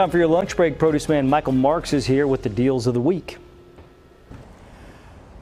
Time for your lunch break. Produce man Michael Marks is here with the deals of the week.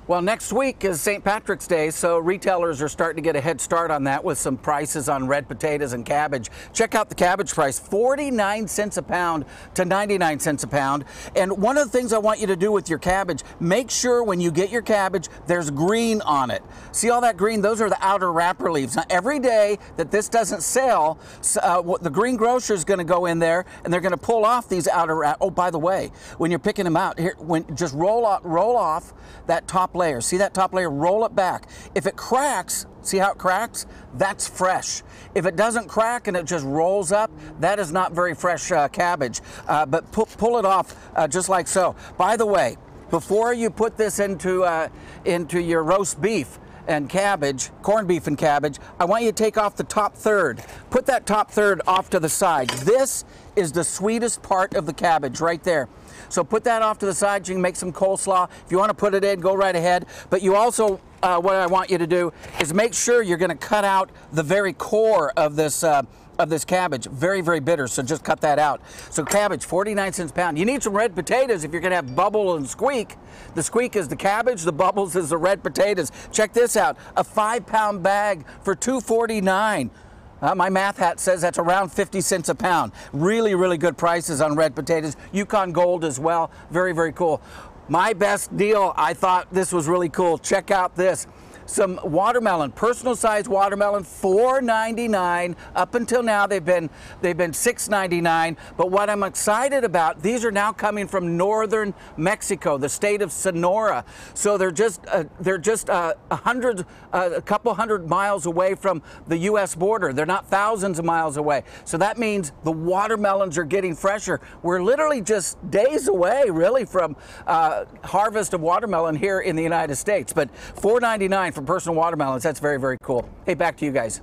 Well, next week is St. Patrick's Day, so retailers are starting to get a head start on that with some prices on red potatoes and cabbage. Check out the cabbage price 49 cents a pound to 99 cents a pound. And one of the things I want you to do with your cabbage, make sure when you get your cabbage, there's green on it. See all that green? Those are the outer wrapper leaves. Now, every day that this doesn't sell, uh, the green grocer is going to go in there and they're going to pull off these outer. Oh, by the way, when you're picking them out, here, when just roll off, roll off that top layer. See that top layer? Roll it back. If it cracks, see how it cracks? That's fresh. If it doesn't crack and it just rolls up, that is not very fresh uh, cabbage. Uh, but pu pull it off uh, just like so. By the way, before you put this into, uh, into your roast beef, and cabbage, corned beef and cabbage, I want you to take off the top third. Put that top third off to the side. This is the sweetest part of the cabbage right there. So put that off to the side. You can make some coleslaw. If you want to put it in, go right ahead. But you also, uh, what I want you to do is make sure you're going to cut out the very core of this uh, of this cabbage. Very, very bitter, so just cut that out. So cabbage, 49 cents a pound. You need some red potatoes if you're gonna have bubble and squeak. The squeak is the cabbage, the bubbles is the red potatoes. Check this out, a five pound bag for 249. Uh, my math hat says that's around 50 cents a pound. Really, really good prices on red potatoes. Yukon Gold as well. Very, very cool. My best deal, I thought this was really cool. Check out this some watermelon, personal size watermelon, $4.99. Up until now, they've been they've been $6.99. But what I'm excited about, these are now coming from northern Mexico, the state of Sonora. So they're just uh, they're just uh, a hundred, uh, a couple hundred miles away from the U.S. border. They're not thousands of miles away. So that means the watermelons are getting fresher. We're literally just days away, really, from uh, harvest of watermelon here in the United States. But $4.99 for personal watermelons. That's very, very cool. Hey, back to you guys.